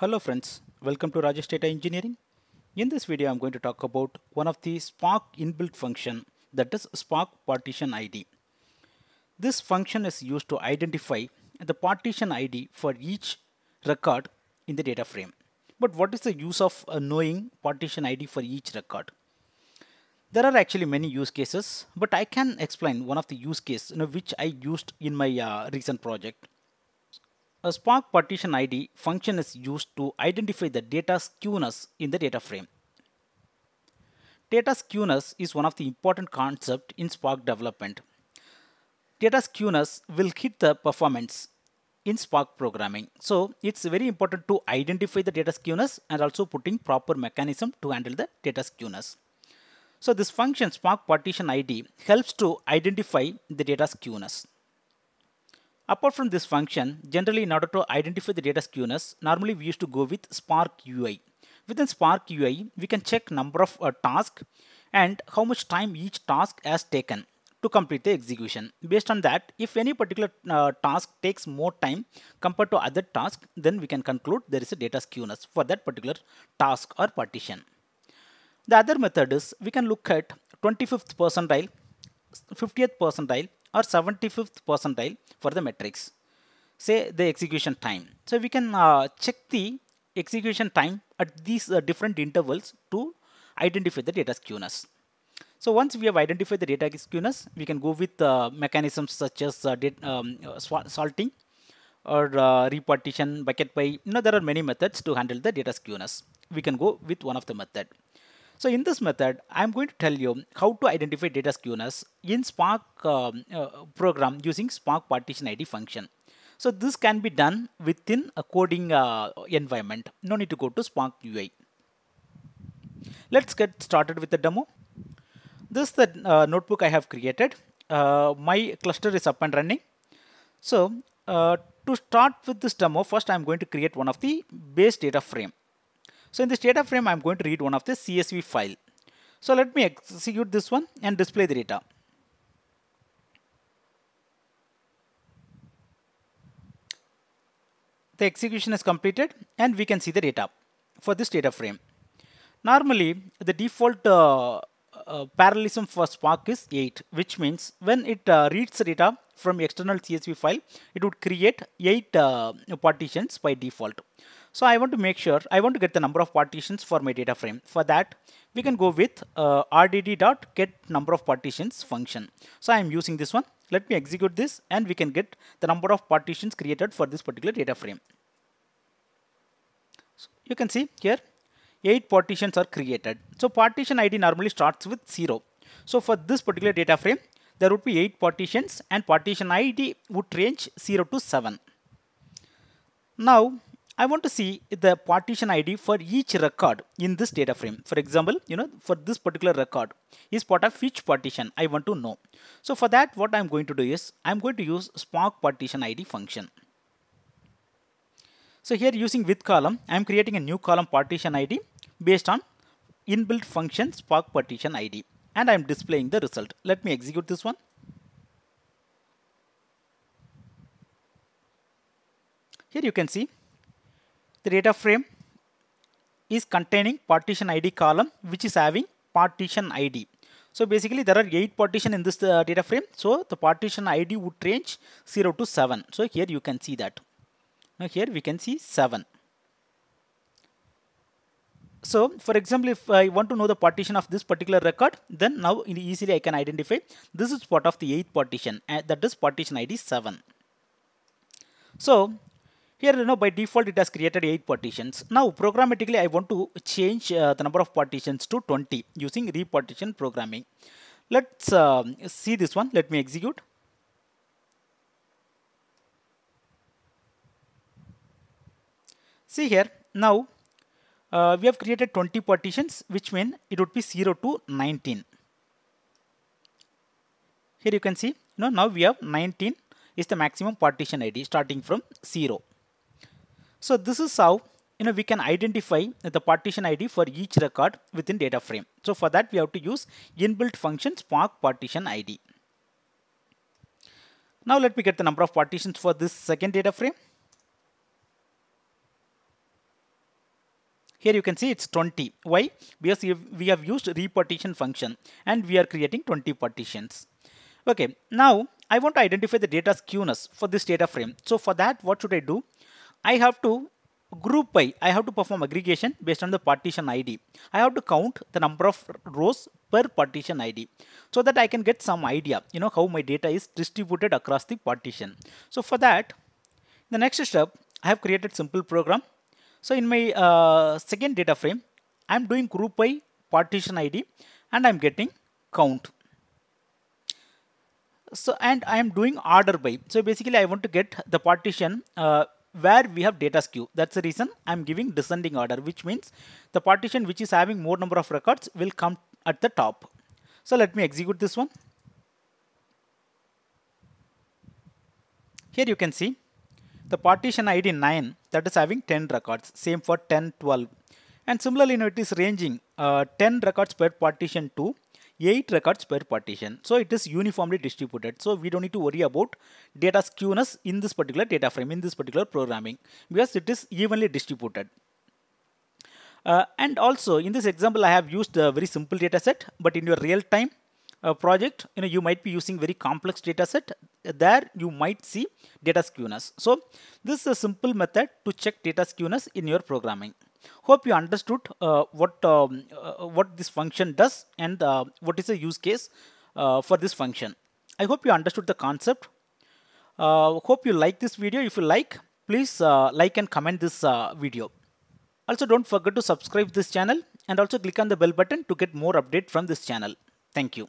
Hello friends, welcome to Raja's Data Engineering. In this video, I'm going to talk about one of the Spark inbuilt function that is Spark partition ID. This function is used to identify the partition ID for each record in the data frame. But what is the use of uh, knowing partition ID for each record? There are actually many use cases, but I can explain one of the use case you know, which I used in my uh, recent project. A Spark partition ID function is used to identify the data skewness in the data frame. Data skewness is one of the important concepts in Spark development. Data skewness will hit the performance in Spark programming. So it's very important to identify the data skewness and also putting proper mechanism to handle the data skewness. So this function Spark partition ID helps to identify the data skewness. Apart from this function, generally in order to identify the data skewness, normally we used to go with Spark UI. Within Spark UI, we can check number of uh, tasks and how much time each task has taken to complete the execution. Based on that, if any particular uh, task takes more time compared to other tasks, then we can conclude there is a data skewness for that particular task or partition. The other method is we can look at 25th percentile, 50th percentile or 75th percentile for the metrics. Say the execution time. So we can uh, check the execution time at these uh, different intervals to identify the data skewness. So once we have identified the data skewness, we can go with uh, mechanisms such as uh, um, salting or uh, repartition, bucket by. You know, there are many methods to handle the data skewness. We can go with one of the method. So in this method, I'm going to tell you how to identify data skewness in Spark um, uh, program using Spark partition ID function. So this can be done within a coding uh, environment. No need to go to Spark UI. Let's get started with the demo. This is the uh, notebook I have created. Uh, my cluster is up and running. So uh, to start with this demo, first I'm going to create one of the base data frame. So in this data frame, I'm going to read one of the CSV file. So let me execute this one and display the data. The execution is completed and we can see the data for this data frame. Normally, the default uh, uh, parallelism for Spark is 8, which means when it uh, reads the data from external CSV file, it would create 8 uh, partitions by default. So I want to make sure, I want to get the number of partitions for my data frame. For that, we can go with uh, rdd.get number of partitions function. So I am using this one. Let me execute this and we can get the number of partitions created for this particular data frame. So you can see here, 8 partitions are created. So partition ID normally starts with 0. So for this particular data frame, there would be 8 partitions and partition ID would range 0 to 7. Now I want to see the partition ID for each record in this data frame. For example, you know, for this particular record is part of which partition I want to know. So for that, what I'm going to do is I'm going to use Spark partition ID function. So here using with column, I'm creating a new column partition ID based on inbuilt function Spark partition ID and I'm displaying the result. Let me execute this one. Here you can see the data frame is containing partition ID column which is having partition ID. So basically there are 8 partition in this uh, data frame. So the partition ID would range 0 to 7. So here you can see that. Now here we can see 7. So for example, if I want to know the partition of this particular record, then now easily I can identify this is part of the 8th partition and that is partition ID 7. So here, you know, by default, it has created 8 partitions. Now, programmatically, I want to change uh, the number of partitions to 20 using repartition programming. Let's uh, see this one. Let me execute. See here, now uh, we have created 20 partitions, which mean it would be 0 to 19. Here you can see, you know, now we have 19 is the maximum partition ID starting from 0. So this is how you know we can identify the partition ID for each record within data frame. So for that we have to use inbuilt function Spark partition ID. Now let me get the number of partitions for this second data frame. Here you can see it's 20. Why? Because we have used repartition function and we are creating 20 partitions. Okay, now I want to identify the data skewness for this data frame. So for that, what should I do? I have to group by, I have to perform aggregation based on the partition ID. I have to count the number of rows per partition ID so that I can get some idea, you know, how my data is distributed across the partition. So for that, the next step, I have created simple program. So in my uh, second data frame, I'm doing group by partition ID and I'm getting count. So and I am doing order by. So basically I want to get the partition uh, where we have data skew. That's the reason I'm giving descending order, which means the partition which is having more number of records will come at the top. So let me execute this one. Here you can see the partition ID 9 that is having 10 records, same for 10, 12. And similarly, you know, it is ranging uh, 10 records per partition to 8 records per partition. So it is uniformly distributed. So we don't need to worry about data skewness in this particular data frame, in this particular programming, because it is evenly distributed. Uh, and also in this example, I have used a very simple data set, but in your real time uh, project, you know, you might be using very complex data set. There you might see data skewness. So this is a simple method to check data skewness in your programming. Hope you understood uh, what um, uh, what this function does and uh, what is the use case uh, for this function. I hope you understood the concept. Uh, hope you like this video. If you like, please uh, like and comment this video. Also don't forget to subscribe this channel and also click on the bell button to get more update from this channel. Thank you.